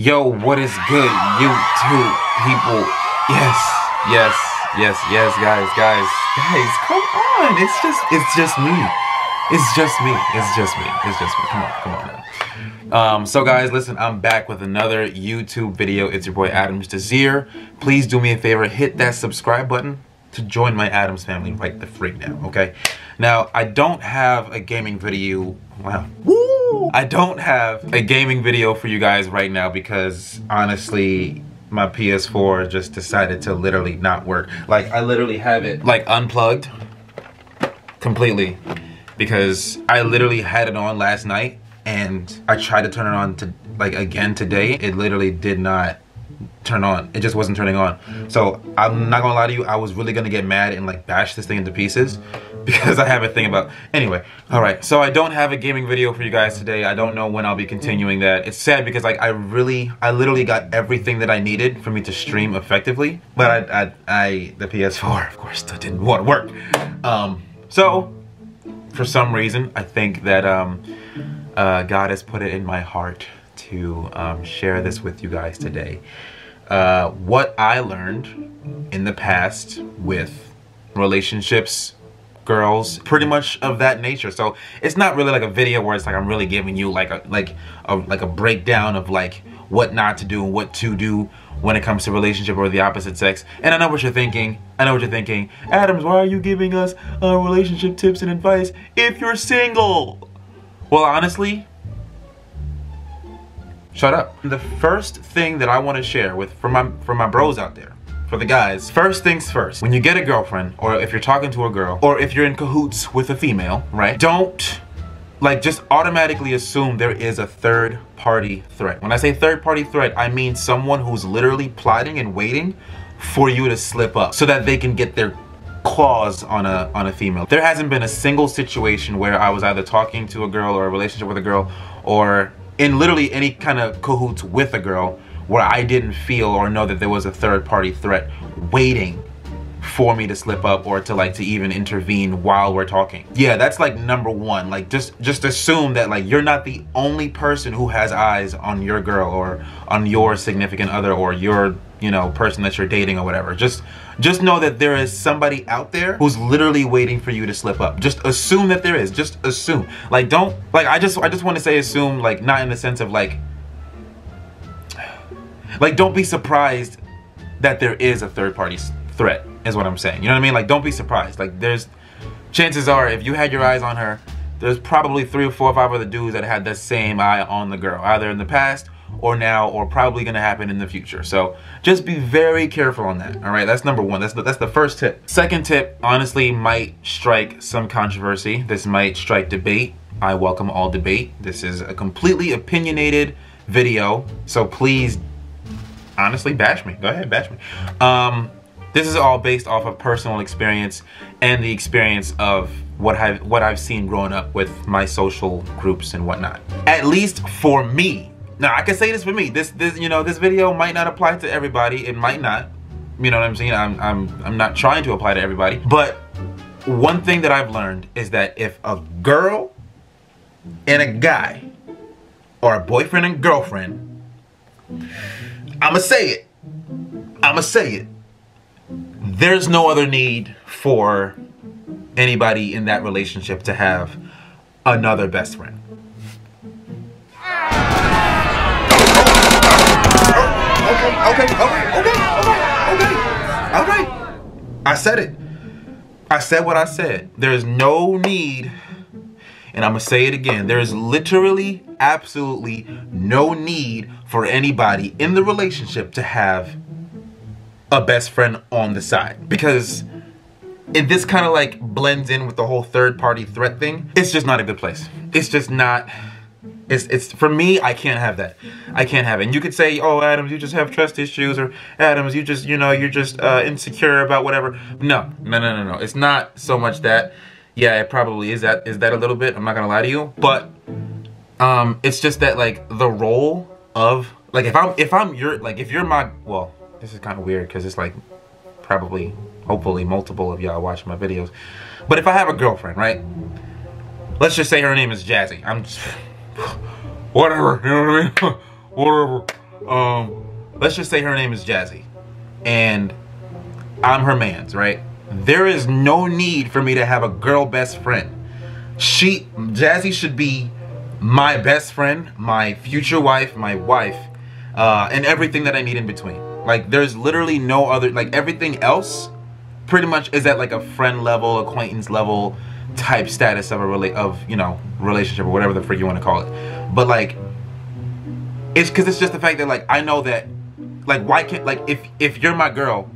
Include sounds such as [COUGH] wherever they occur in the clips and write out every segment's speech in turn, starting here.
Yo, what is good, YouTube people? Yes, yes, yes, yes, guys, guys, guys, come on. It's just, it's just me. It's just me. It's just me. It's just me. Come on, come on now. Um, so guys, listen, I'm back with another YouTube video. It's your boy Adams Desir. Please do me a favor, hit that subscribe button to join my Adams family right the freak now, okay? Now, I don't have a gaming video. Wow. Woo! I don't have a gaming video for you guys right now because honestly, my PS4 just decided to literally not work. Like I literally have it like unplugged completely because I literally had it on last night and I tried to turn it on to like again today. It literally did not turn on. It just wasn't turning on. So I'm not gonna lie to you, I was really gonna get mad and like bash this thing into pieces because I have a thing about, anyway. All right, so I don't have a gaming video for you guys today. I don't know when I'll be continuing that. It's sad because like I really, I literally got everything that I needed for me to stream effectively. But I, I, I the PS4 of course didn't want to work. Um, so for some reason, I think that um, uh, God has put it in my heart to um, share this with you guys today. Uh, what I learned in the past with relationships, girls, pretty much of that nature. So it's not really like a video where it's like I'm really giving you like a like a like a breakdown of like what not to do and what to do when it comes to relationship or the opposite sex. And I know what you're thinking. I know what you're thinking. Adams, why are you giving us uh, relationship tips and advice if you're single? Well, honestly, Shut up. The first thing that I want to share with for my for my bros out there, for the guys, first things first. When you get a girlfriend, or if you're talking to a girl, or if you're in cahoots with a female, right? Don't like just automatically assume there is a third party threat. When I say third party threat, I mean someone who's literally plotting and waiting for you to slip up so that they can get their claws on a on a female. There hasn't been a single situation where I was either talking to a girl or a relationship with a girl or in literally any kind of cahoots with a girl where I didn't feel or know that there was a third party threat waiting for me to slip up or to like to even intervene while we're talking. Yeah, that's like number one. Like just just assume that like you're not the only person who has eyes on your girl or on your significant other or your, you know, person that you're dating or whatever. Just just know that there is somebody out there who's literally waiting for you to slip up. Just assume that there is. Just assume. Like don't like I just I just want to say assume like not in the sense of like like don't be surprised that there is a third party threat is what I'm saying. You know what I mean? Like don't be surprised. Like there's chances are if you had your eyes on her, there's probably three or four or five other dudes that had the same eye on the girl, either in the past or now or probably gonna happen in the future. So just be very careful on that. All right, that's number one. That's the, that's the first tip. Second tip, honestly, might strike some controversy. This might strike debate. I welcome all debate. This is a completely opinionated video, so please, honestly, bash me. Go ahead, bash me. Um, this is all based off of personal experience and the experience of what I've what I've seen growing up with my social groups and whatnot. At least for me, now I can say this for me. This this you know this video might not apply to everybody. It might not. You know what I'm saying? I'm I'm I'm not trying to apply to everybody. But one thing that I've learned is that if a girl and a guy or a boyfriend and girlfriend, I'ma say it. I'ma say it. There's no other need for anybody in that relationship to have another best friend. Oh, okay, okay, okay, okay, okay, okay. All right. I said it. I said what I said. There's no need, and I'm going to say it again. There is literally, absolutely no need for anybody in the relationship to have a best friend on the side. Because if this kind of like blends in with the whole third party threat thing, it's just not a good place. It's just not it's it's for me. I can't have that. I can't have it. And you could say, "Oh, Adams, you just have trust issues," or "Adams, you just you know you're just uh, insecure about whatever." No, no, no, no, no. It's not so much that. Yeah, it probably is that is that a little bit. I'm not gonna lie to you, but um, it's just that like the role of like if I'm if I'm your like if you're my well, this is kind of weird because it's like probably hopefully multiple of y'all watching my videos, but if I have a girlfriend, right? Let's just say her name is Jazzy. I'm. Just, [LAUGHS] whatever, you know what I mean? [LAUGHS] whatever. Um, let's just say her name is Jazzy, and I'm her man's, right? There is no need for me to have a girl best friend. She, Jazzy, should be my best friend, my future wife, my wife, uh, and everything that I need in between. Like, there's literally no other. Like everything else, pretty much is at like a friend level, acquaintance level type status of a relate of you know relationship or whatever the frick you want to call it. But like, it's because it's just the fact that like I know that like why can't like if if you're my girl,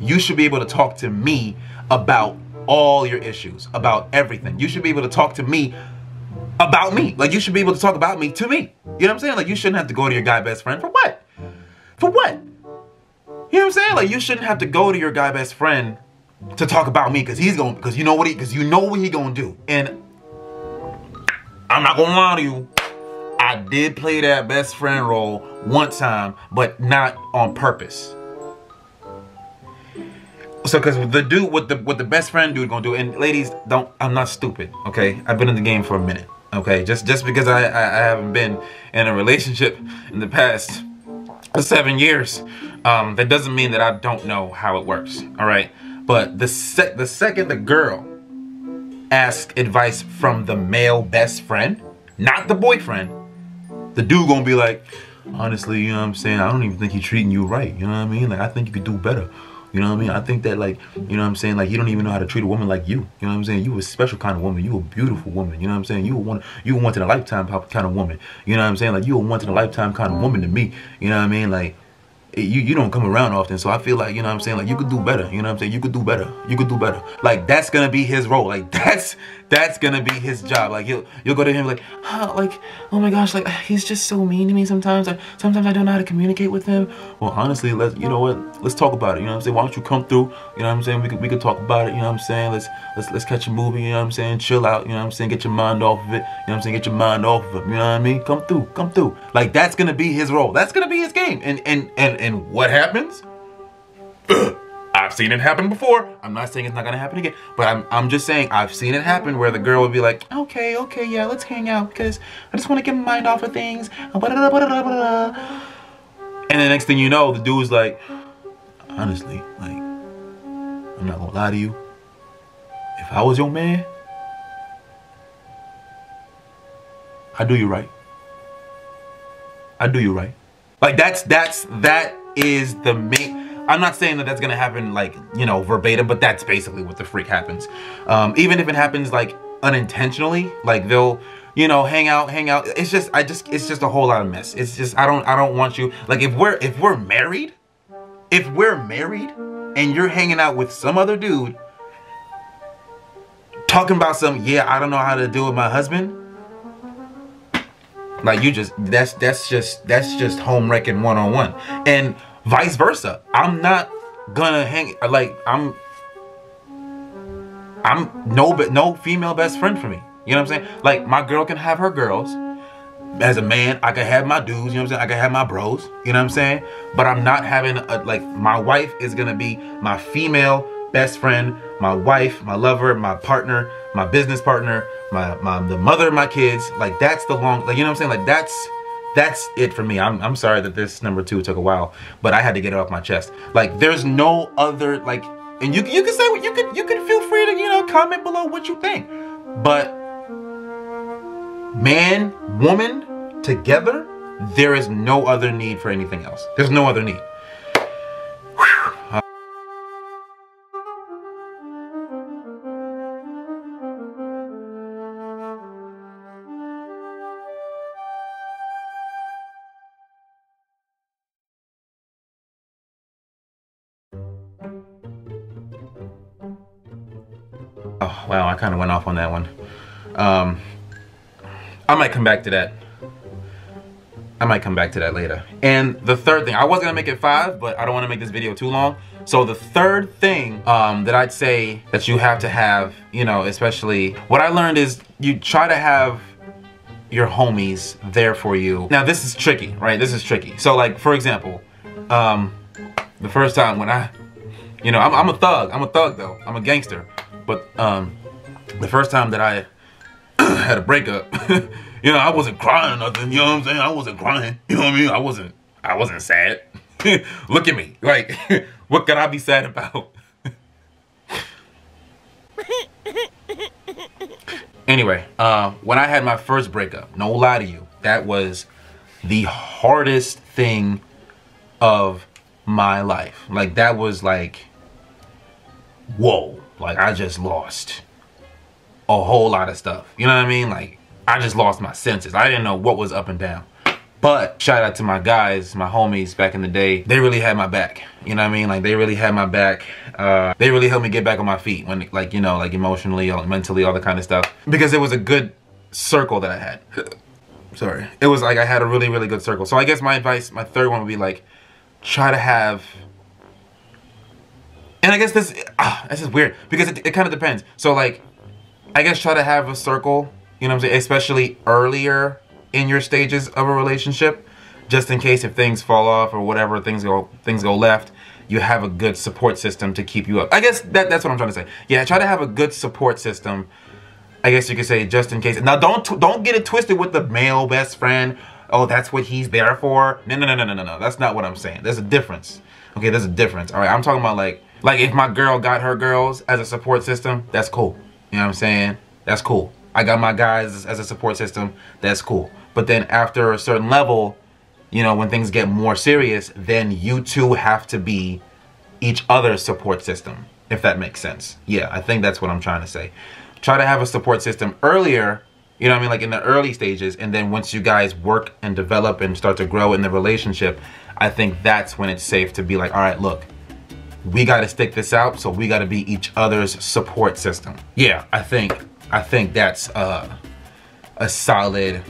you should be able to talk to me about all your issues, about everything. You should be able to talk to me about me. Like you should be able to talk about me to me. You know what I'm saying? Like you shouldn't have to go to your guy best friend for what? For what? You know what I'm saying? Like you shouldn't have to go to your guy best friend to talk about me because he's going because you know what he because you know what he gonna do. And I'm not gonna lie to you. I did play that best friend role one time, but not on purpose. So, because the dude, what the what the best friend dude gonna do, and ladies, don't, I'm not stupid, okay? I've been in the game for a minute, okay? Just just because I I, I haven't been in a relationship in the past seven years, um, that doesn't mean that I don't know how it works, all right? But the sec the second the girl asks advice from the male best friend, not the boyfriend, the dude gonna be like, honestly, you know what I'm saying? I don't even think he's treating you right. You know what I mean? Like I think you could do better. You know what I mean? I think that like, you know what I'm saying? Like you don't even know how to treat a woman like you. You know what I'm saying? You a special kind of woman. You a beautiful woman. You know what I'm saying? You a one you a once in a lifetime kind of woman. You know what I'm saying? Like you a once in a lifetime kind of woman to me. You know what I mean? Like you you don't come around often so i feel like you know what i'm saying like you could do better you know what i'm saying you could do better you could do better like that's gonna be his role like that's that's gonna be his job like you'll you'll go to him like oh, like oh my gosh like he's just so mean to me sometimes like sometimes i don't know how to communicate with him well honestly let's you know what let's talk about it you know what i'm saying why don't you come through you know what i'm saying we could we could talk about it you know what i'm saying let's let's let's catch a movie you know what i'm saying chill out you know what i'm saying get your mind off of it you know what i'm saying get your mind off of it you know what i mean come through come through like that's gonna be his role that's gonna be his game and and and and what happens [CLEARS THROAT] I've seen it happen before. I'm not saying it's not gonna happen again, but I'm, I'm just saying I've seen it happen where the girl would be like, okay, okay, yeah, let's hang out because I just want to get my mind off of things. And the next thing you know, the dude's like, honestly, like, I'm not gonna lie to you. If I was your man, I do you right. I do you right. Like that's that's that is the main I'm not saying that that's gonna happen like, you know, verbatim, but that's basically what the freak happens. Um, even if it happens like unintentionally, like they'll, you know, hang out, hang out. It's just, I just, it's just a whole lot of mess. It's just, I don't, I don't want you, like if we're, if we're married, if we're married and you're hanging out with some other dude talking about some, yeah, I don't know how to deal with my husband. Like you just, that's, that's just, that's just home wrecking one on one. And vice versa. I'm not gonna hang like I'm I'm no but no female best friend for me. You know what I'm saying? Like my girl can have her girls. As a man, I can have my dudes, you know what I'm saying? I can have my bros, you know what I'm saying? But I'm not having a, like my wife is gonna be my female best friend, my wife, my lover, my partner, my business partner, my, my the mother of my kids. Like that's the long like you know what I'm saying? Like that's that's it for me. I'm, I'm sorry that this number two took a while, but I had to get it off my chest. Like, there's no other, like, and you, you can say what you can, you can feel free to, you know, comment below what you think. But man, woman, together, there is no other need for anything else. There's no other need. Wow, I kind of went off on that one. Um, I might come back to that. I might come back to that later. And the third thing, I was gonna make it five, but I don't wanna make this video too long. So the third thing um, that I'd say that you have to have, you know, especially, what I learned is you try to have your homies there for you. Now this is tricky, right? This is tricky. So like, for example, um, the first time when I, you know, I'm, I'm a thug. I'm a thug though. I'm a gangster. But um, the first time that I [CLEARS THROAT] had a breakup, [LAUGHS] you know, I wasn't crying or nothing. You know what I'm saying? I wasn't crying. You know what I mean? I wasn't. I wasn't sad. [LAUGHS] Look at me. Like, [LAUGHS] what could I be sad about? anyway, uh, when I had my first breakup, no lie to you, that was the hardest thing of my life. Like, that was like, whoa. Like, I just lost a whole lot of stuff. You know what I mean? Like, I just lost my senses. I didn't know what was up and down. But shout out to my guys, my homies back in the day. They really had my back. You know what I mean? Like they really had my back. Uh, they really helped me get back on my feet when, like, you know, like emotionally, mentally, all the kind of stuff. Because it was a good circle that I had. [LAUGHS] Sorry. It was like I had a really, really good circle. So I guess my advice, my third one would be like, try to have and I guess this, ah, this is weird because it, it kind of depends. So like, I guess try to have a circle, you know what I'm saying? Especially earlier in your stages of a relationship, just in case if things fall off or whatever, things go things go left, you have a good support system to keep you up. I guess that, that's what I'm trying to say. Yeah, try to have a good support system. I guess you could say just in case. Now don't don't get it twisted with the male best friend. Oh, that's what he's there for. No, no, no, no, no, no, no. That's not what I'm saying. There's a difference. Okay, there's a difference. All right, I'm talking about like like if my girl got her girls as a support system, that's cool. You know what I'm saying? That's cool. I got my guys as a support system. That's cool. But then after a certain level, you know, when things get more serious, then you two have to be each other's support system, if that makes sense. Yeah, I think that's what I'm trying to say. Try to have a support system earlier, you know what I mean, like in the early stages, and then once you guys work and develop and start to grow in the relationship, I think that's when it's safe to be like, all right, look, we got to stick this out, so we got to be each other's support system. Yeah, I think I think that's uh, a solid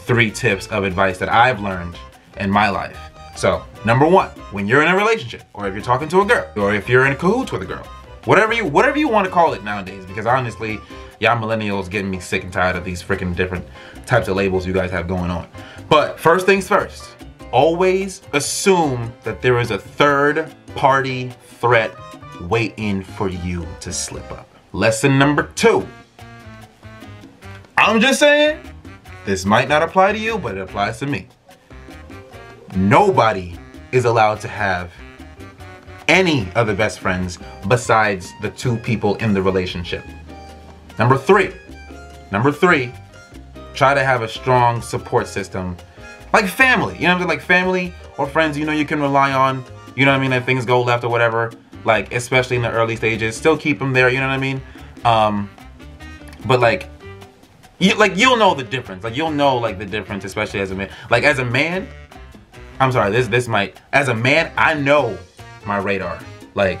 three tips of advice that I've learned in my life. So, number one, when you're in a relationship, or if you're talking to a girl, or if you're in a cahoots with a girl, whatever you whatever you want to call it nowadays, because honestly, y'all millennials getting me sick and tired of these freaking different types of labels you guys have going on. But first things first, always assume that there is a third party threat waiting for you to slip up. Lesson number two. I'm just saying, this might not apply to you, but it applies to me. Nobody is allowed to have any other best friends besides the two people in the relationship. Number three, number three, try to have a strong support system. Like family, you know? Like family or friends you know you can rely on, you know what I mean, if things go left or whatever. Like, especially in the early stages, still keep them there, you know what I mean? Um, but like, you like you'll know the difference. Like you'll know like the difference, especially as a man. Like as a man, I'm sorry, this this might as a man, I know my radar. Like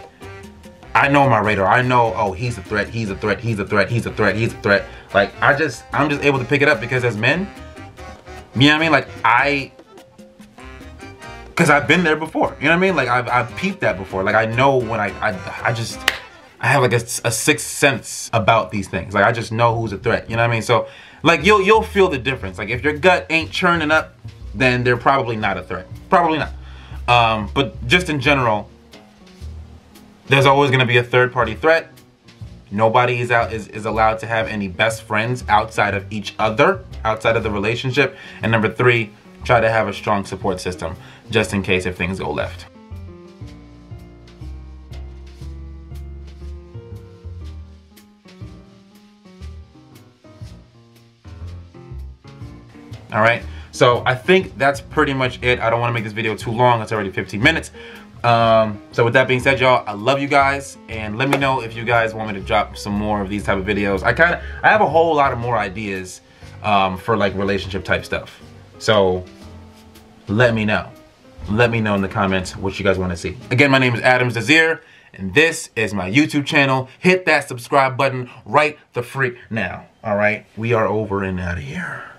I know my radar. I know, oh, he's a threat, he's a threat, he's a threat, he's a threat, he's a threat. Like I just I'm just able to pick it up because as men, you know what I mean? Like I because I've been there before. You know what I mean? Like I've I've peeped that before. Like I know when I I, I just I have like a, a sixth sense about these things. Like I just know who's a threat. You know what I mean? So like you'll you'll feel the difference. Like if your gut ain't churning up, then they're probably not a threat. Probably not. Um, but just in general, there's always gonna be a third party threat. Nobody is out is, is allowed to have any best friends outside of each other, outside of the relationship. And number three, try to have a strong support system just in case if things go left. all right so i think that's pretty much it. I don't want to make this video too long it's already 15 minutes. Um, so with that being said y'all i love you guys and let me know if you guys want me to drop some more of these type of videos. I kind of i have a whole lot of more ideas um, for like relationship type stuff so let me know. Let me know in the comments what you guys want to see. Again my name is adams desir and this is my youtube channel. Hit that subscribe button right the freak now all right? We are over and out of here